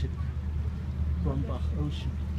ship run ocean.